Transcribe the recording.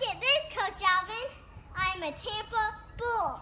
Look at this, Coach Alvin. I'm a Tampa Bull.